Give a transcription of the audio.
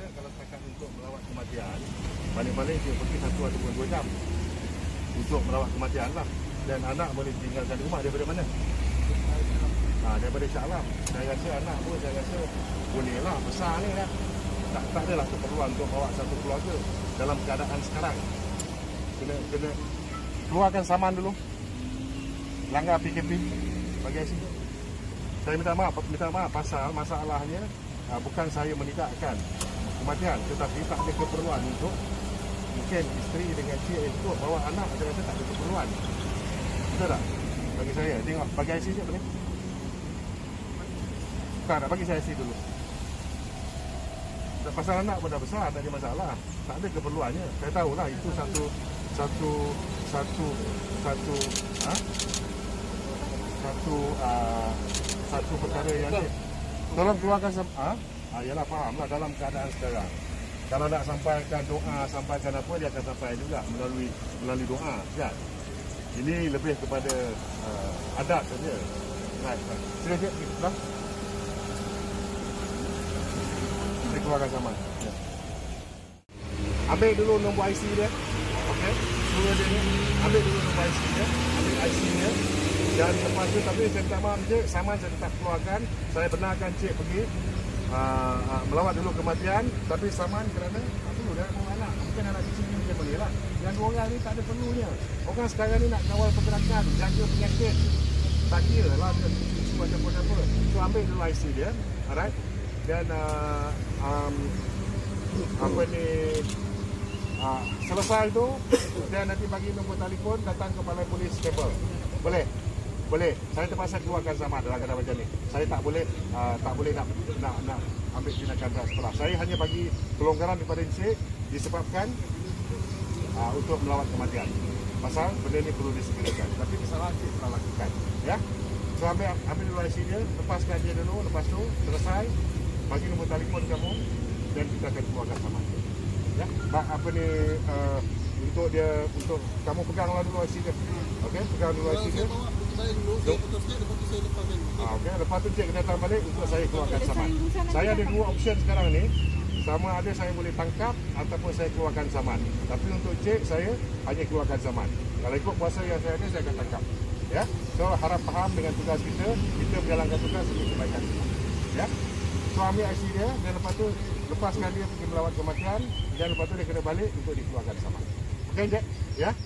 rasa kalau setakat untuk melawat kematian, balik-balik dia pergi satu ataupun dua jam untuk melawat kematian lah. Dan anak boleh tinggalkan rumah daripada mana? Ha, daripada Shah Alam. Saya rasa anak pun saya rasa boleh lah. Besar ni kan. Tak, tak adalah keperluan untuk bawa satu keluarga dalam keadaan sekarang. Kena, kena keluarkan saman dulu. Langgar PKP bagi IC. Saya minta maaf, minta maaf pasal masalahnya uh, bukan saya menidakkan kematian tetapi tak ada keperluan untuk mungkin isteri dengan cik ikut bawa anak saya rasa tak ada keperluan. Betul tak? Bagi saya, tengok bagi IC je boleh. Tak, nak bagi saya IC dulu. Dan pasal anak pun dah besar, tak ada masalah. Tak ada keperluannya. Saya tahulah itu satu satu satu satu ha? satu uh, satu perkara yang ni. Tolong keluarkan sem- ha? Ah, yalah fahamlah dalam keadaan sekarang. Kalau nak sampaikan doa, sampaikan apa dia akan sampai juga melalui melalui doa, kan? Ini lebih kepada uh, adat saja. Right. Sila cik, dah. Kita keluarkan sama. Ya. Ambil dulu nombor IC dia. Okey. Suruh dia ni. Ambil dulu nombor IC dia. Ambil IC dia. Dan lepas tu tapi saya minta maaf cik, saman saya tetap keluarkan. Saya benarkan cik pergi uh, uh, melawat dulu kematian. Tapi saman kerana tak perlu dia mau anak. Mungkin anak di sini dia boleh lah. Yang dua orang ni tak ada perlunya. Orang sekarang ni nak kawal pergerakan, jaga penyakit. Tak kira lah dia semua apa-apa. So ambil dulu IC dia. Alright. Dan uh, um, apa ni uh, selesai tu dan nanti bagi nombor telefon datang ke balai polis kabel boleh boleh. Saya terpaksa keluarkan sama dalam keadaan macam ni. Saya tak boleh uh, tak boleh nak nak nak ambil tindakan dah setelah saya hanya bagi kelonggaran kepada Encik disebabkan uh, untuk melawat kematian. Pasal benda ni perlu disegerakan. Tapi kesalahan Encik telah lakukan ya. So ambil ambil dulu IC dia lepaskan dia dulu lepas tu selesai bagi nombor telefon kamu dan kita akan keluarkan sama ya. Apa ni uh, untuk dia untuk kamu peganglah dulu IC dia okey pegang dulu IC dia Saya dulu, saya putus lepas tu saya lepaskan. Ah, okay. Lepas tu cik kena datang balik untuk saya keluarkan saman. Saya ada dua option sekarang ni. Sama ada saya boleh tangkap ataupun saya keluarkan saman. Tapi untuk cik saya hanya keluarkan saman. Kalau ikut kuasa yang saya ada saya akan tangkap. Ya. So harap faham dengan tugas kita, kita menjalankan tugas demi kebaikan. Ya. So ambil IC dia dan lepas tu lepaskan dia pergi melawat kematian dan lepas tu dia kena balik untuk dikeluarkan saman. Okey, Cik? Ya.